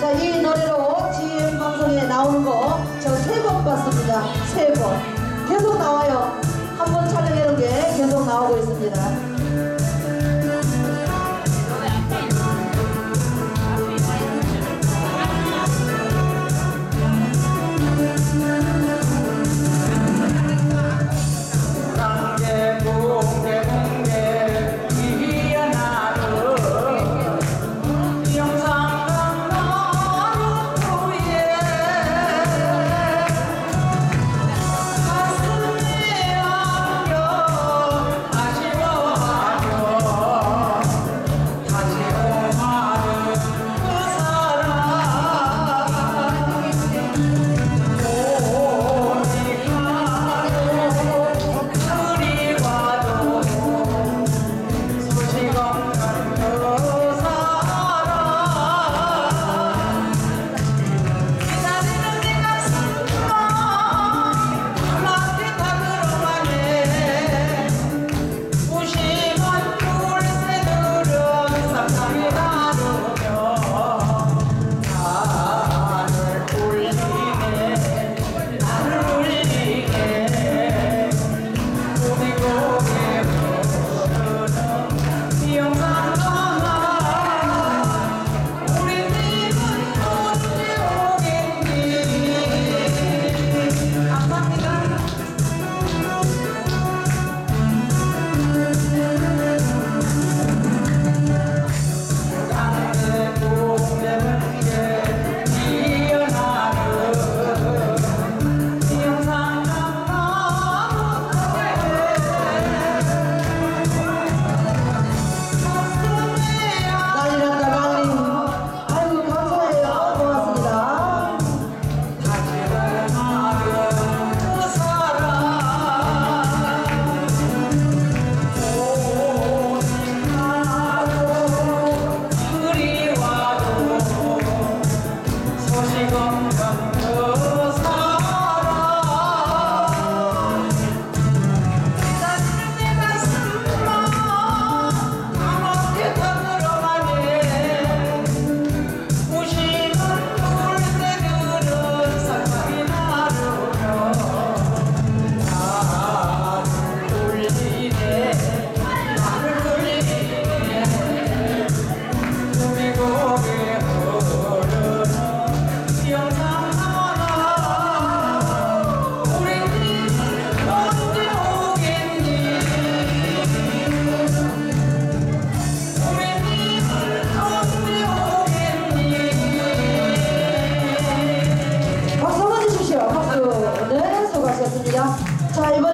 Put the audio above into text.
자, 이 노래로 GM 방송에 나오는 거 저 세 번 봤습니다. 세 번. 계속 나와요. 한 번 촬영해놓은 게 계속 나오고 있습니다.